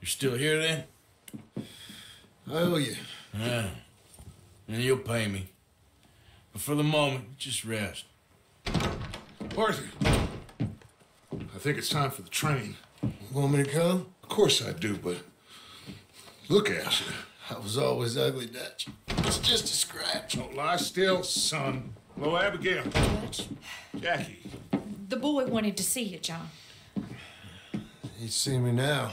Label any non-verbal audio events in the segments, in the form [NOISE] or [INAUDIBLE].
You still here then? I owe you. Yeah. And you'll pay me. But for the moment, just rest. Arthur, I think it's time for the train. You Want me to come? Of course I do, but look at you. I was always ugly, Dutch. It's just a scratch. Don't lie still, son. Hello, Abigail. Jackie. The boy wanted to see you, John. He's seen me now.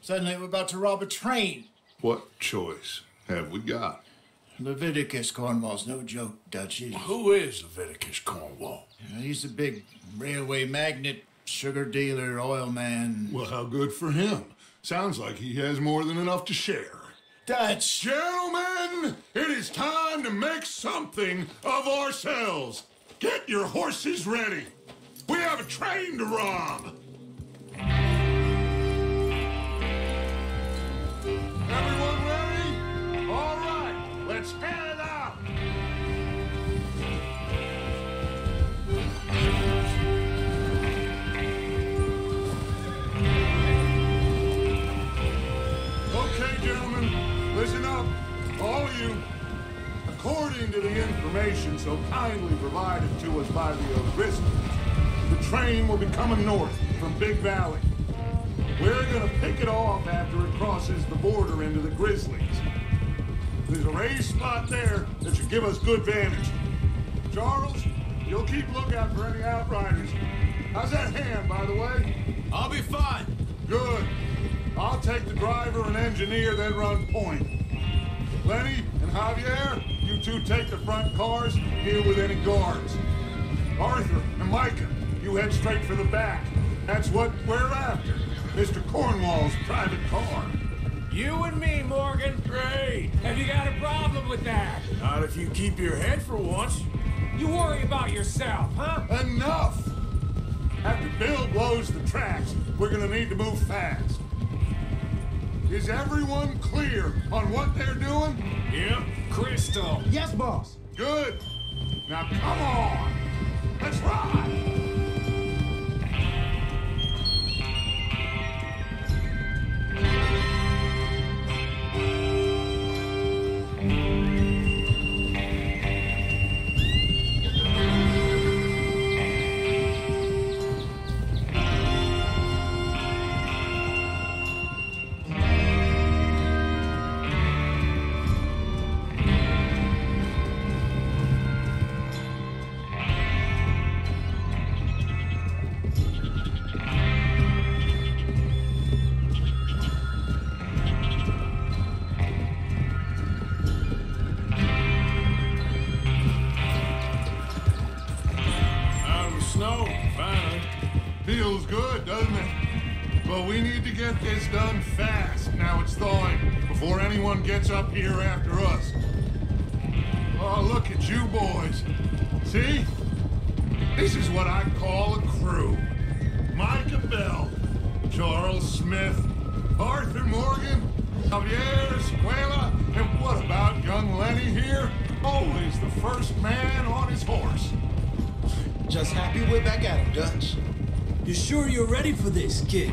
suddenly we're about to rob a train. What choice have we got? Leviticus Cornwall's no joke, Dutch. He- Who is Leviticus Cornwall? He's a big railway magnate, sugar dealer, oil man. Well, how good for him. Sounds like he has more than enough to share. Dutch! Gentlemen, it is time to make something of ourselves. Get your horses ready. We have a train to rob. You. According to the information so kindly provided to us by the O'Driscolls, the train will be coming north from Big Valley. We're gonna pick it off after it crosses the border into the Grizzlies. There's a raised spot there that should give us good vantage. Charles, you'll keep lookout for any outriders. How's that hand, by the way? I'll be fine. Good. I'll take the driver and engineer, then run point. Lenny and Javier, you two take the front cars, deal with any guards. Arthur and Micah, you head straight for the back. That's what we're after. Mr. Cornwall's private car. You and me, Morgan. Great. Have you got a problem with that? Not if you keep your head for once. You worry about yourself, huh? Enough! After Bill blows the tracks, we're gonna need to move fast. Is everyone clear on what they're doing? Yep. Crystal. Yes, boss. Good. Now come on. Let's ride. Get this done fast. Now it's thawing before anyone gets up here after us. Oh, look at you boys. See? This is what I call a crew. Micah Bell, Charles Smith, Arthur Morgan, Javier Escuela, and what about young Lenny here? Always the first man on his horse. Just happy we're back at it, Dutch. You sure you're ready for this, kid?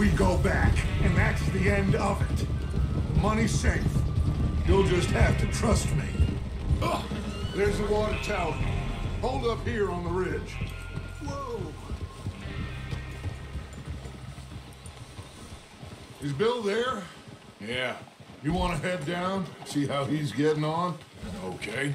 we go back, and that's the end of it. The money's safe. You'll just have to trust me. Ugh, there's the water tower. Hold up here on the ridge. Whoa. Is Bill there? Yeah, You want to head down, see how he's getting on? okay.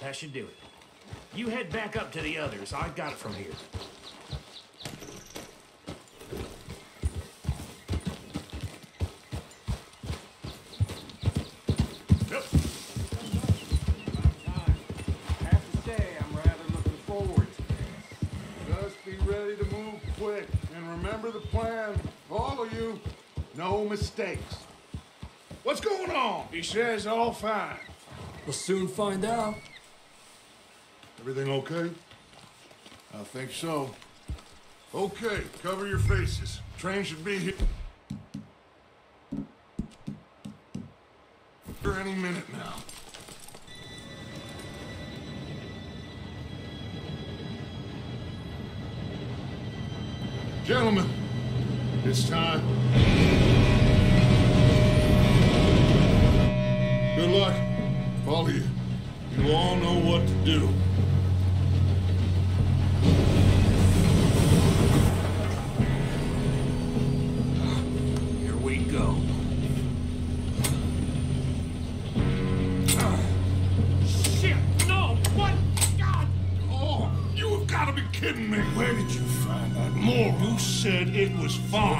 That should do it. You head back up to the others. I got it from here. Yep. Have to say, I'm rather looking forward to. Just be ready to move quick. And remember the plan. All of you, no mistakes. What's going on? He says all fine. We'll soon find out. Everything okay? I think so. Okay, cover your faces. Train should be here was fine.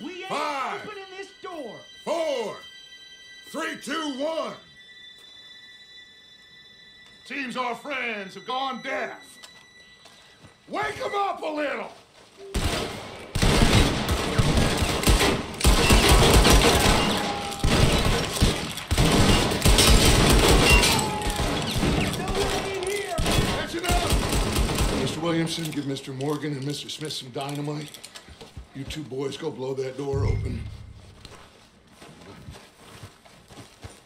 We ain't Five. opening this door. Four. Three, two, one. Seems our friends have gone deaf. Wake them up a little. Mr. Williamson, give Mr. Morgan and Mr. Smith some dynamite. You two boys go blow that door open.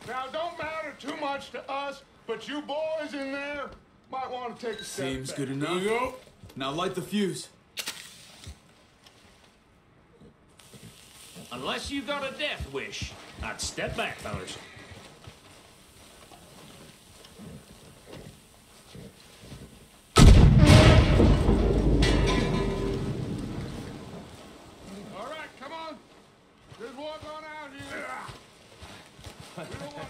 Now, don't matter too much to us, but you boys in there might want to take a step Seems back. good enough. go. Now light the fuse. Unless you got a death wish, I'd step back, fellas. one. [LAUGHS]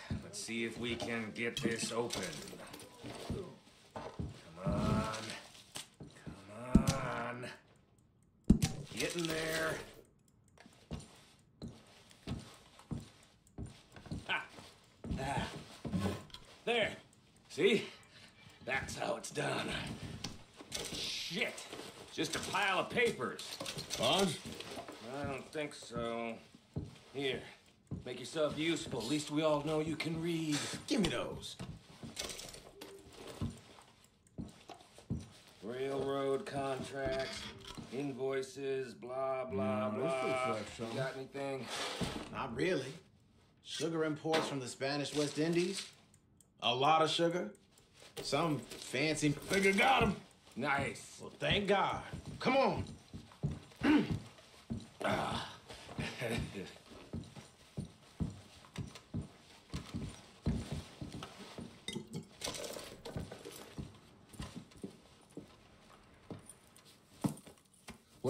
let's see if we can get this open. Come on. Come on. Get in there. Ha! Ah. There. See? That's how it's done. Shit. Just a pile of papers. Bonds? I don't think so. Here, make yourself useful. At least we all know you can read. Give me those. Railroad contracts, invoices, blah, blah, blah. You got anything? Not really. Sugar imports from the Spanish West Indies. A lot of sugar. Some fancy. Think I got him. Nice. Well, thank God. Come on. [CLEARS THROAT] Ah. [LAUGHS]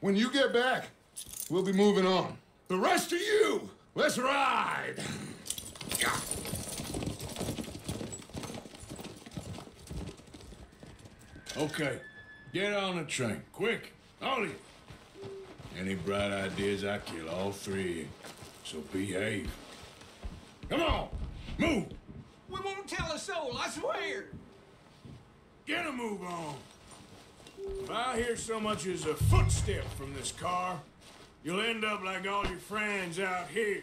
When you get back, we'll be moving on. The rest of you, let's ride. Okay. Get on the train. Quick. All of you. Any bright ideas, I kill all three. So behave. Come on, move. We won't tell a soul, I swear. Get a move on. If I hear so much as a footstep from this car, you'll end up like all your friends out here.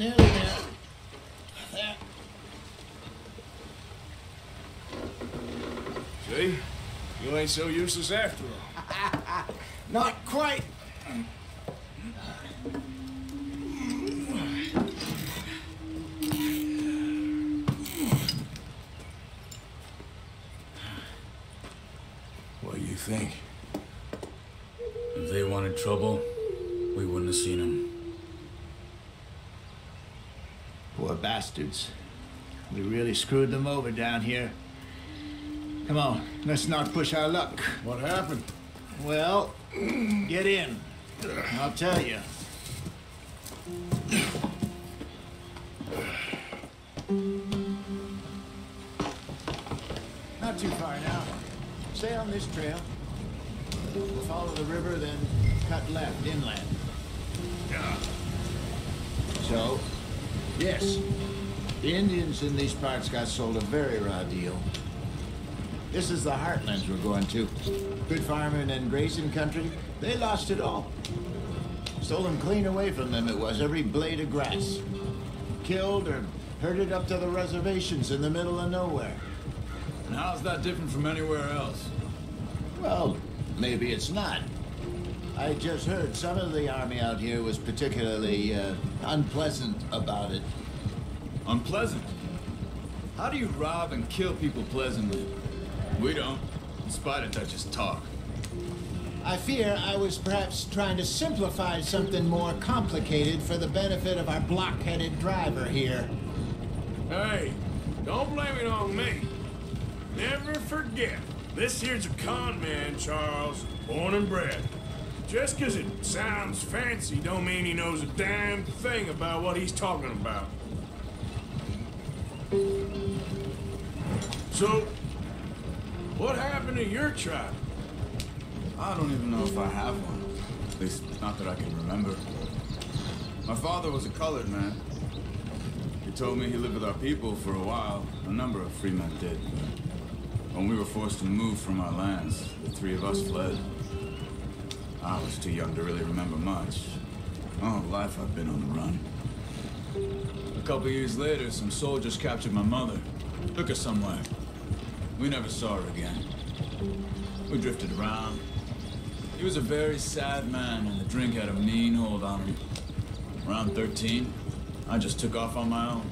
Nearly there. There. See? You ain't so useless after all. [LAUGHS] Not quite. What do you think? If they wanted trouble, we wouldn't have seen them. Poor bastards. We really screwed them over down here. Come on, let's not push our luck. What happened? Well, get in. I'll tell you. Not too far now. Stay on this trail. We'll follow the river, then cut left inland. Yeah. So, yes, the Indians in these parts got sold a very raw deal. This is the heartlands we're going to. Good farming and grazing country. They lost it all. Stolen clean away from them it was, every blade of grass. Killed or herded up to the reservations in the middle of nowhere. And how's that different from anywhere else? Well, maybe it's not. I just heard some of the army out here was particularly uh, unpleasant about it. Unpleasant? How do you rob and kill people pleasantly? We don't, in spite of Dutch's talk. I fear I was perhaps trying to simplify something more complicated for the benefit of our block-headed driver here. Hey, don't blame it on me. Never forget, this here's a con man, Charles, born and bred. Just 'cause it sounds fancy don't mean he knows a damn thing about what he's talking about. So, what happened to your tribe? I don't even know if I have one. At least, not that I can remember. My father was a colored man. He told me he lived with our people for a while. A number of free men did. When we were forced to move from our lands, the three of us fled. I was too young to really remember much. All life I've been on the run. A couple years later, some soldiers captured my mother. Took her somewhere. We never saw her again. We drifted around. He was a very sad man, and the drink had a mean hold on him. Around 13, I just took off on my own.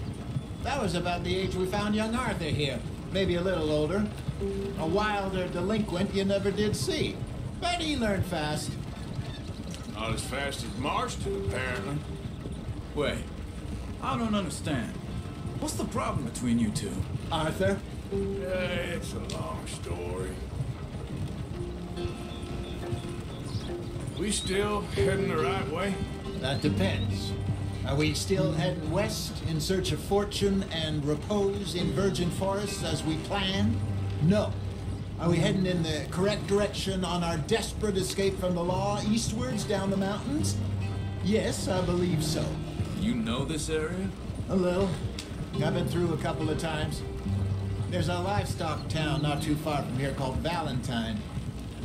That was about the age we found young Arthur here. Maybe a little older. A wilder delinquent you never did see. But he learned fast. Not as fast as Marston, apparently. Wait, I don't understand. What's the problem between you two? Arthur? Yeah, it's a long story. We still heading the right way? That depends. Are we still heading west in search of fortune and repose in virgin forests as we planned? No. Are we heading in the correct direction on our desperate escape from the law eastwards down the mountains? Yes, I believe so. You know this area? A little. I've been through a couple of times. There's a livestock town not too far from here called Valentine.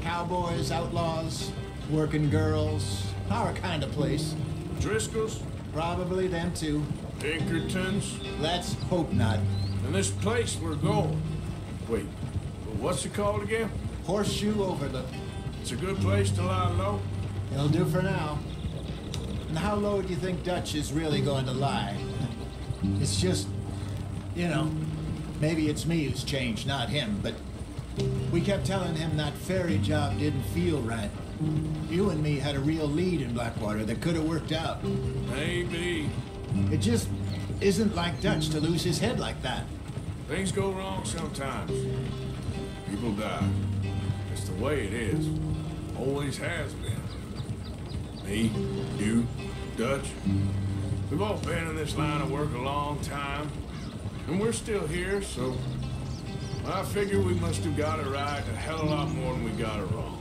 Cowboys, outlaws, working girls, our kind of place. Driscoll's? Probably them too. Pinkertons? Let's hope not. And this place we're going. Wait, what's it called again? Horseshoe Overlook. It's a good place to lie low. It'll do for now. And how low do you think Dutch is really going to lie? It's just, you know, maybe it's me who's changed, not him, but we kept telling him that ferry job didn't feel right. You and me had a real lead in Blackwater that could have worked out. Maybe. It just isn't like Dutch to lose his head like that. Things go wrong sometimes. People die. It's the way it is. Always has been. Me, you, Dutch. We've all been in this line of work a long time. And we're still here, so I figure we must have got it right a hell of a lot more than we got it wrong.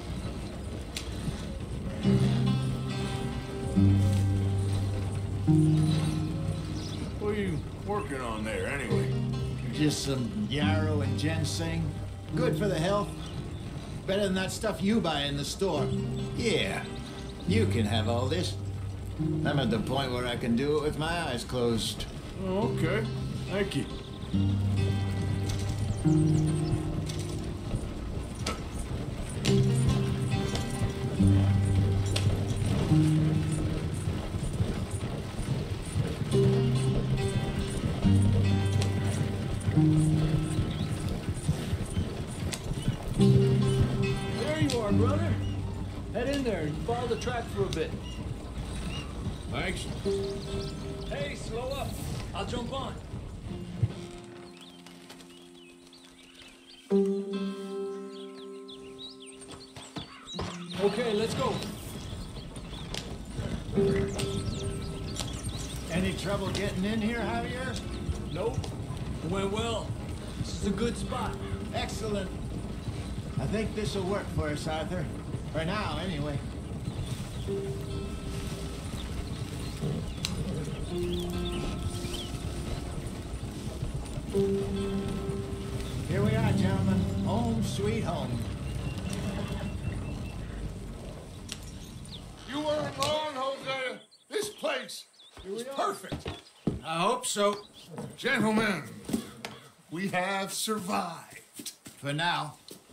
What are you working on there, anyway? Just some yarrow and ginseng. Good for the health. Better than that stuff you buy in the store. Yeah, you can have all this. I'm at the point where I can do it with my eyes closed. Okay. Thank you. Think this will work for us, Arthur. For now, anyway. Here we are, gentlemen. Home sweet home. You weren't wrong, Hosea. This place is perfect. I hope so. Gentlemen, we have survived. For now.